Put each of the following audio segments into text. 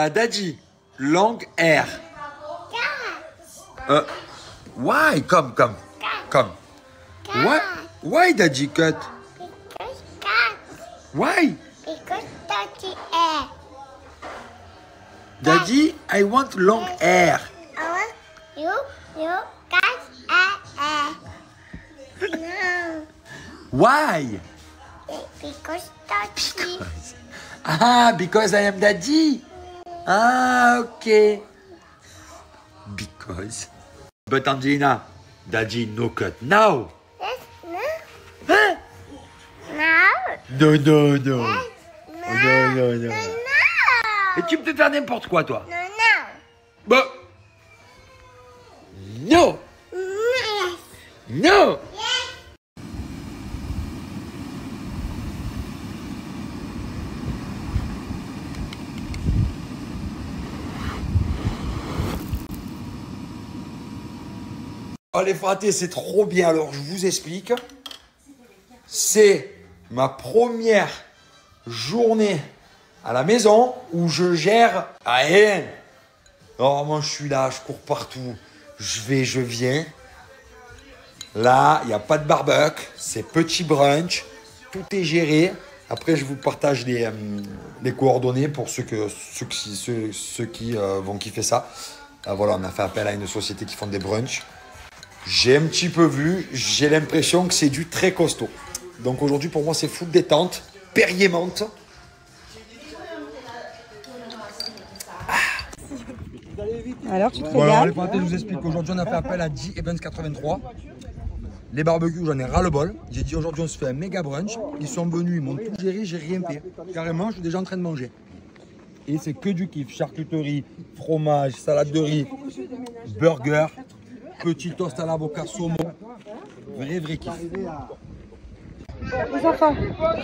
Uh, daddy, long hair. Uh, why? Come, come, come. Why? Why, daddy, cut? Because cat. Why? Because dirty air. Daddy, I want long hair. I want you, you, cat, air, air. No. Why? Because dirty. Ah, because I am daddy. Ah, okay. Because. But Angelina, daddy no cut now. Yes, no. Hein? No. Non, non, non. No. non, non, non. No. Et tu peux faire n'importe quoi, toi. No, no. Bah. Non, Yes. non. Oh les fratés, c'est trop bien. Alors, je vous explique. C'est ma première journée à la maison où je gère rien. Normalement, je suis là, je cours partout. Je vais, je viens. Là, il n'y a pas de barbecue. C'est petit brunch. Tout est géré. Après, je vous partage les, euh, coordonnées pour ceux, que, ceux qui, ceux, ceux qui euh, vont kiffer ça. Ah, voilà, on a fait appel à une société qui font des brunchs. J'ai un petit peu vu, j'ai l'impression que c'est du très costaud. Donc aujourd'hui pour moi c'est full détente, Perrier menthe. Alors, tu te Bon alors les je vous explique aujourd'hui on a fait appel à G Events 83. Les barbecues j'en ai ras le bol. J'ai dit aujourd'hui on se fait un méga brunch. Ils sont venus, ils m'ont tout géré, j'ai rien fait. Carrément je suis déjà en train de manger. Et c'est que du kiff, charcuterie, fromage, salade de riz, burger, petit toast à l'avocat saumon. Vrai vrai kiff. Les enfants,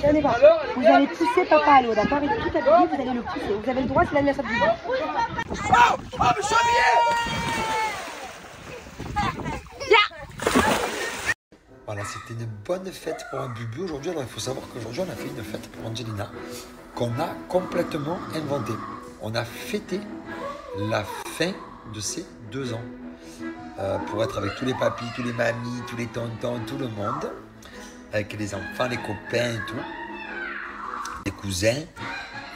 tenez voir. Vous allez pousser papa à l'eau, d'accord? Il est tout habillé, vous allez le pousser. Vous avez le droit, c'est l'anniversaire du jour. Voilà, c'était une bonne fête pour un bubu aujourd'hui. Alors il faut savoir qu'aujourd'hui on a fait une fête pour Angelina qu'on a complètement inventée. On a fêté la fin de ses deux ans. Euh, pour être avec tous les papis, tous les mamies, tous les tontons, tout le monde. Avec les enfants, les copains et tout. Les cousins,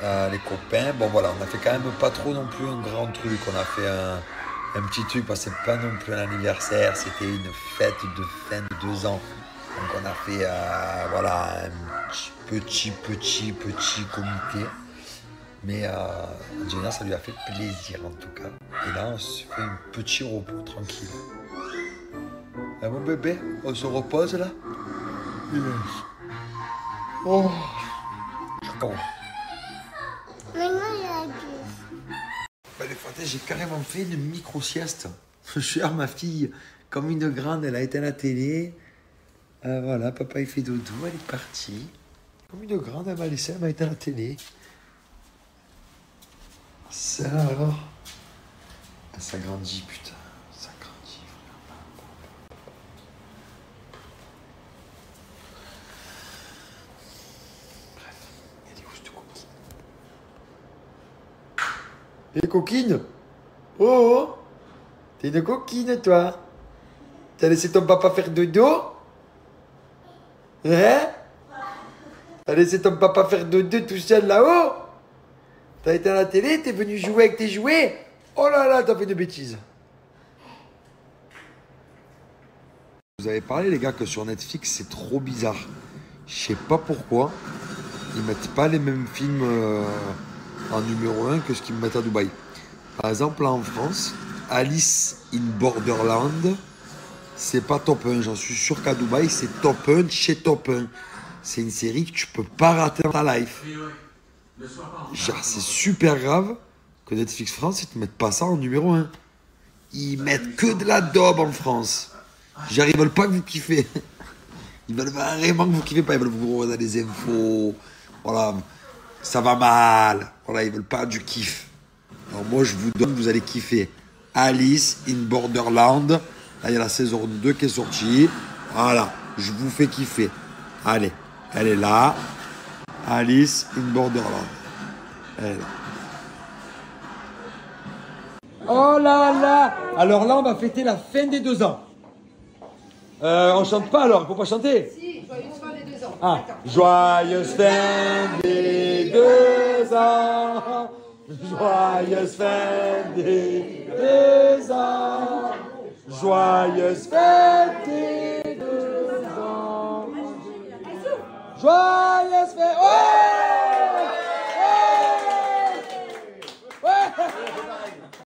euh, les copains. Bon voilà, on a fait quand même pas trop non plus un grand truc. On a fait un, petit truc parce que c'est pas non plus un anniversaire. C'était une fête de fin de deux ans. Donc on a fait euh, un petit, petit, petit comité. Mais euh, Angelina, ça lui a fait plaisir en tout cas. Et là, on se fait un petit repos tranquille. Ah, mon bébé, on se repose là? Yes. Oh, j'adore. Maintenant, il a. Bah, les j'ai carrément fait une micro-sieste. Je gère ma fille comme une grande, elle a éteint la télé. Euh, voilà, papa il fait dodo, elle est partie. Comme une grande, elle m'a laissé, elle m'a éteint la télé. Ça alors. Ah, Ça grandit, putain. Ça grandit. Bref, il y a des gousses de coquines. Et coquine Oh, oh. T'es une coquine, toi. T'as laissé ton papa faire dodo? Hein? T'as laissé ton papa faire dodo tout seul là-haut? T'as été à la télé, t'es venu jouer avec tes jouets Oh là là, t'as fait de bêtises Vous avez parlé, les gars, que sur Netflix, c'est trop bizarre. Je sais pas pourquoi. Ils mettent pas les mêmes films euh, en numéro 1 que ce qu'ils mettent à Dubaï. Par exemple, là en France, Alice in Borderland, c'est pas top 1. J'en suis sûr qu'à Dubaï, c'est top 1 chez top 1. C'est une série que tu peux pas rater dans ta life. Genre, c'est super grave que Netflix France, ils te mettent pas ça en numéro 1. Ils mettent que de la daube en France. Genre, ils veulent pas que vous kiffez. Ils veulent vraiment que vous kiffez pas. Ils veulent vous regarder des infos. Voilà. Ça va mal. Voilà, ils veulent pas du kiff. Alors moi, je vous donne, vous allez kiffer. Alice in Borderland. Là, il y a la saison 2 qui est sortie. Voilà, je vous fais kiffer. Allez, elle est là. Alice in Borderland. Elle. Oh là là Alors là, on va fêter la fin des deux ans. Euh, on chante pas alors, il faut pas chanter. Si, joyeuse fin des deux ans. Ah, joyeuse fin des deux ans. Joyeuse fin des deux ans. Joyeuse fin des deux ans. Joyeuse